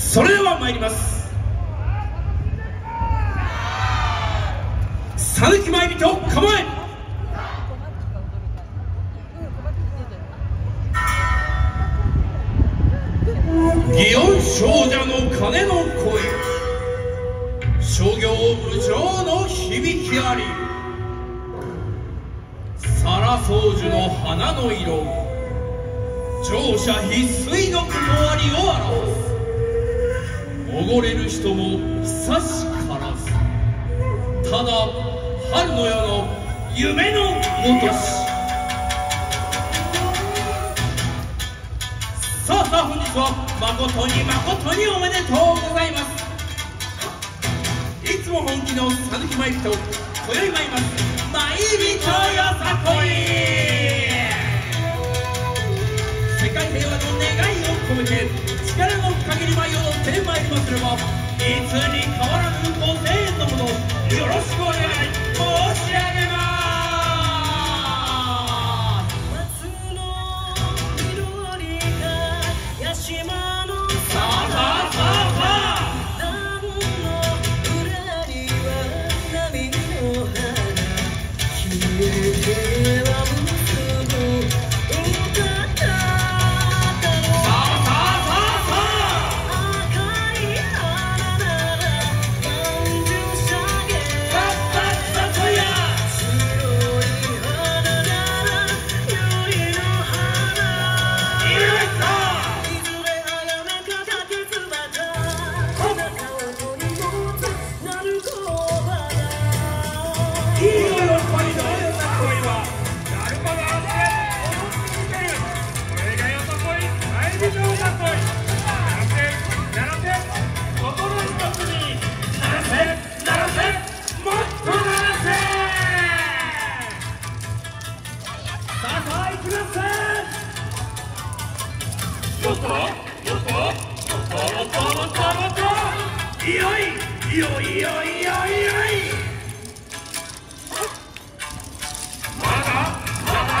それでは参ります。讃岐前人構え。祇園少女の鐘の声。商業無常の響きあり。皿掃除の花の色。乗車必須の断りを表す。おごれる人も久しからず。ただ春の夜の夢のごとし。さあさあ本日は誠に誠におめでとうございます。いつも本気の讃岐舞人今宵参ります。参りとよさこい。世界平和の願いを込めて力のればいつに変わらぬご声援のほどよろしくお願い申し上げます。夏の緑が屋島のさあさあさあさあの裏には波の花消えてまだまだ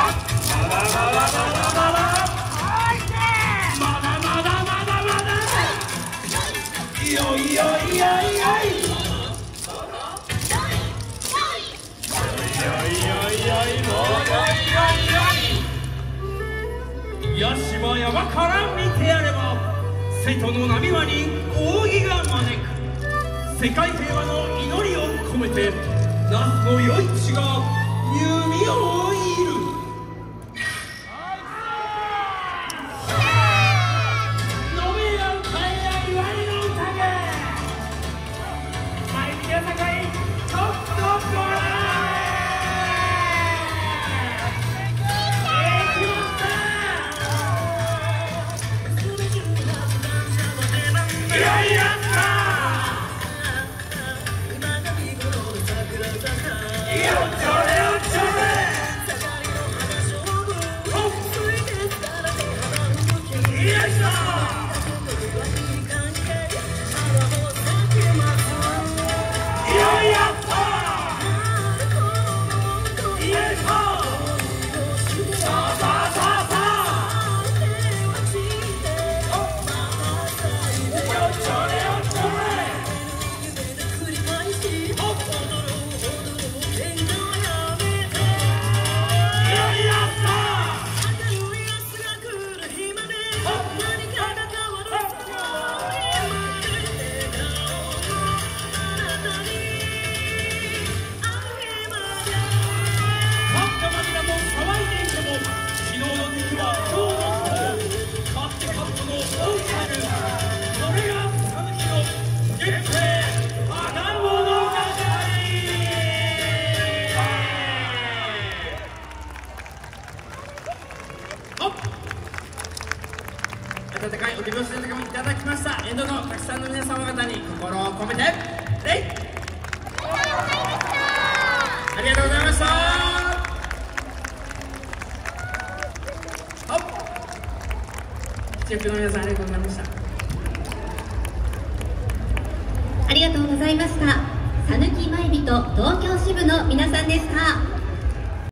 まだまだまだ屋島山から見てやれば瀬戸の波間に扇が招く。世界平和の祈りを込めて那須の余市が弓を射る。Yeah. 温かいお手拍子の高めいただきました。沿道のたくさんの皆様方に心を込めて礼ありがとうございました。はっチェックの皆さんありがとうございました。ありがとうございました。さぬき舞人東京支部の皆さんでした。